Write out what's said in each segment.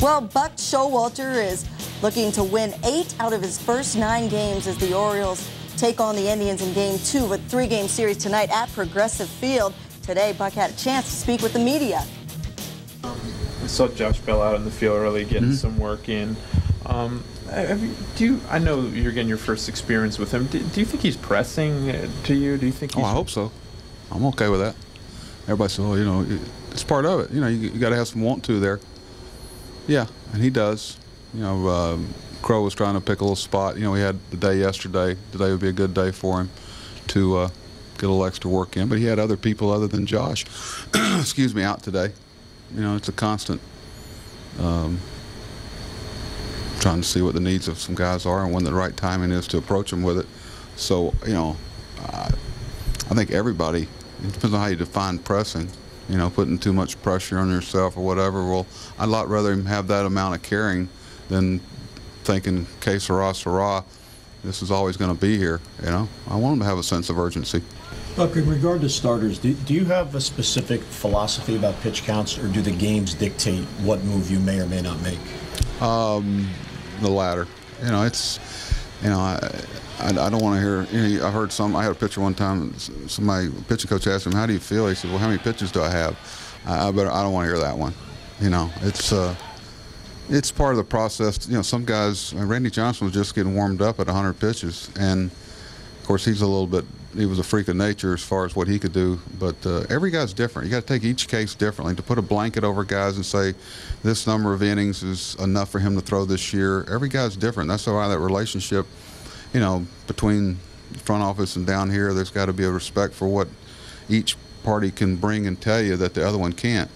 Well, Buck Showalter is looking to win eight out of his first nine games as the Orioles take on the Indians in game two of a three-game series tonight at Progressive Field. Today, Buck had a chance to speak with the media. I saw Josh Bell out in the field early getting Mm-hmm. some work in. Um, have you, do you, I know you're getting your first experience with him. Do, do you think he's pressing uh, to you? Do you think Oh, I hope so. I'm okay with that. Everybody says, "Oh, you know, it's part of it. You know, you, you got to have some want to there." Yeah, and he does. You know, um, Crow was trying to pick a little spot. You know, we had the day yesterday. Today would be a good day for him to uh, get a little extra work in. But he had other people other than Josh, excuse me, out today. You know, it's a constant. Um, trying to see what the needs of some guys are and when the right timing is to approach them with it. So, you know, I, I think everybody, it depends on how you define pressing, you know, putting too much pressure on yourself or whatever. Well, I'd a lot rather him have that amount of caring than thinking, que sera, sera, this is always going to be here, you know. I want him to have a sense of urgency. Buck, in regard to starters, do, do you have a specific philosophy about pitch counts, or do the games dictate what move you may or may not make? Um, the latter. You know, it's, you know, I, I, I don't want to hear. You know, I heard some. I had a pitcher one time. Somebody pitching coach asked him, "How do you feel?" He said, "Well, how many pitches do I have?" I, I better. I don't want to hear that one. You know, it's uh, it's part of the process. You know, some guys. uh, Randy Johnson was just getting warmed up at 100 pitches, and of course he's a little bit. He was a freak of nature as far as what he could do, but uh, every guy's different. You got to take each case differently. To put a blanket over guys and say this number of innings is enough for him to throw this year. Every guy's different. That's why that relationship, you know, between front office and down here, there's got to be a respect for what each party can bring and tell you that the other one can't.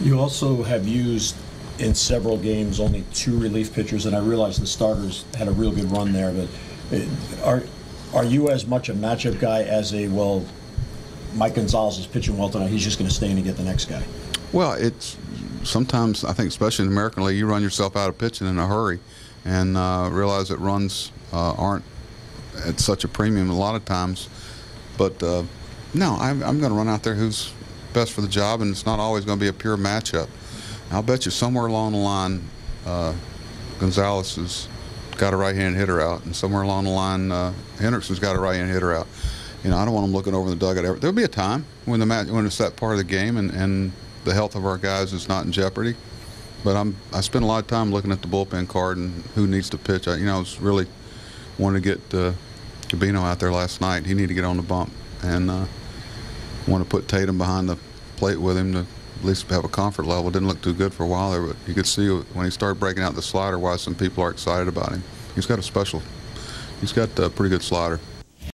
You also have used in several games only two relief pitchers, and I realize the starters had a real good run there. But uh, are are you as much a matchup guy as a well? Mike Gonzalez is pitching well tonight. He's just going to stay in and get the next guy. Well, it's sometimes I think, especially in American League, you run yourself out of pitching in a hurry, and uh, realize that runs uh, aren't at such a premium a lot of times. But uh, no, I'm, I'm going to run out there who's best for the job, and it's not always going to be a pure matchup. I'll bet you somewhere along the line, uh, Gonzalez has got a right-hand hitter out, and somewhere along the line, uh, Hendrickson's got a right-hand hitter out. You know, I don't want them looking over the dugout. Ever. There'll be a time when the match, when it's that part of the game, and, and the health of our guys is not in jeopardy. But I'm I spend a lot of time looking at the bullpen card and who needs to pitch. I, you know, I was really wanted to get uh, Gabino out there last night. He needed to get on the bump, and uh, want to put Tatum behind the plate with him to at least have a comfort level. Didn't look too good for a while there, but you could see when he started breaking out the slider why some people are excited about him. He's got a special. He's got a pretty good slider.